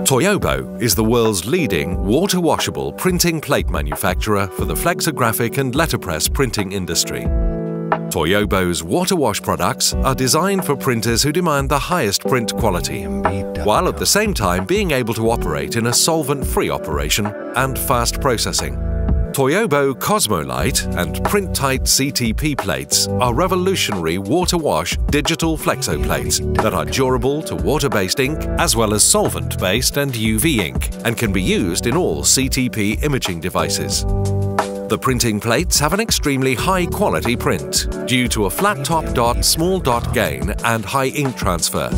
Toyobo is the world's leading water-washable printing plate manufacturer for the flexographic and letterpress printing industry. Toyobo's water wash products are designed for printers who demand the highest print quality, while at the same time being able to operate in a solvent-free operation and fast processing. Toyobo Cosmolight and Printight CTP plates are revolutionary water wash digital flexo plates that are durable to water-based ink as well as solvent-based and UV ink and can be used in all CTP imaging devices. The printing plates have an extremely high quality print due to a flat top dot small dot gain and high ink transfer.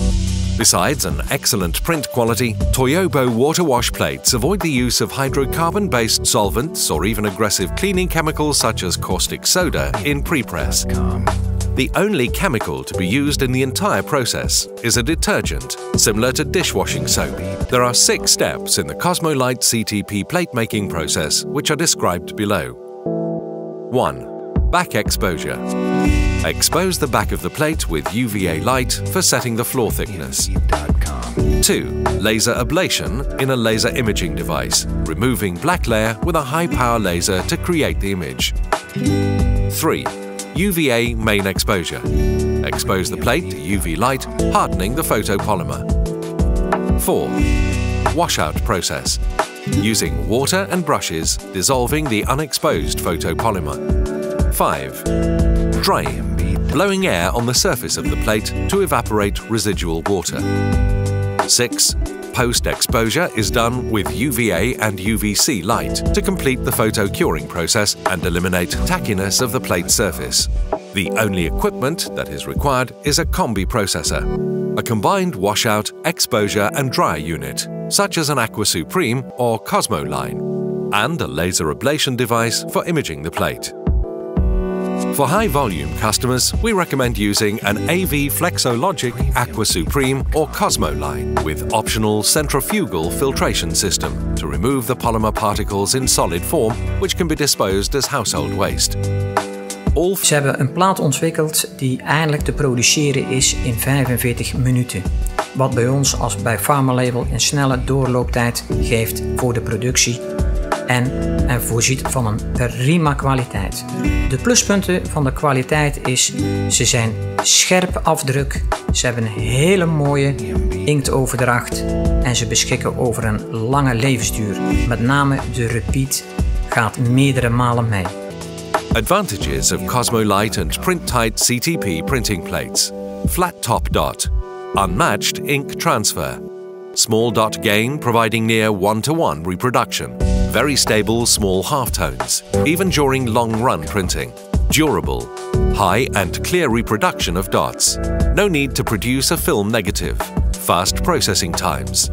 Besides an excellent print quality, Toyobo water wash plates avoid the use of hydrocarbon-based solvents or even aggressive cleaning chemicals such as caustic soda in pre-press. The only chemical to be used in the entire process is a detergent, similar to dishwashing soap. There are six steps in the Cosmolight CTP plate making process, which are described below. 1. Back exposure. Expose the back of the plate with UVA light for setting the floor thickness. 2. Laser ablation in a laser imaging device, removing black layer with a high-power laser to create the image. 3. UVA main exposure. Expose the plate to UV light, hardening the photopolymer. 4. Washout process. Using water and brushes, dissolving the unexposed photopolymer. 5. Drying blowing air on the surface of the plate to evaporate residual water. 6. Post-exposure is done with UVA and UVC light to complete the photo curing process and eliminate tackiness of the plate surface. The only equipment that is required is a combi processor, a combined washout, exposure and dryer unit, such as an Aqua Supreme or Cosmo line, and a laser ablation device for imaging the plate. For high-volume customers, we recommend using an AV Flexologic Aqua Supreme or Cosmo line with optional centrifugal filtration system to remove the polymer particles in solid form, which can be disposed as household waste. All... Ze hebben een plaat ontwikkeld die eindelijk te produceren is in 45 minuten. Wat bij ons als bij Pharmalabel een snelle doorlooptijd geeft voor de productie en, en voorziet van een prima kwaliteit. De pluspunten van de kwaliteit is, ze zijn scherp afdruk, ze hebben een hele mooie inktoverdracht en ze beschikken over een lange levensduur. Met name de repeat gaat meerdere malen mee. Advantages of Cosmolite and PrintTite CTP printing plates. Flat top dot. Unmatched ink transfer. Small dot gain providing near one-to-one -one reproduction. Very stable small halftones, even during long-run printing. Durable. High and clear reproduction of dots. No need to produce a film negative. Fast processing times.